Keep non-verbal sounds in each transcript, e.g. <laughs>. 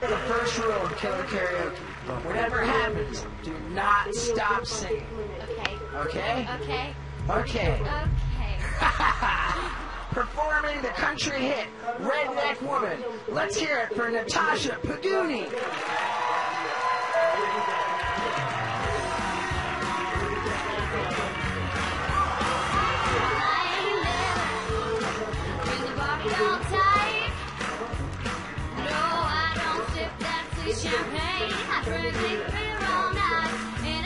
The first rule of killer karaoke. Whatever happens, do not stop singing. Okay. Okay? Okay. Okay. Okay. <laughs> Performing the country hit Redneck Woman. Let's hear it for Natasha Paguni. Champagne, I drink beer all night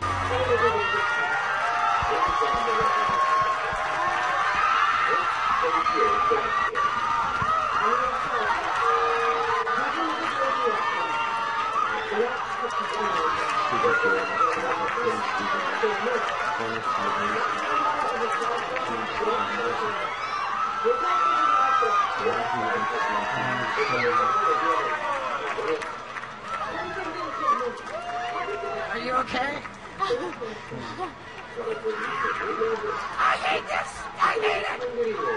Are you okay? I hate this! I hate it!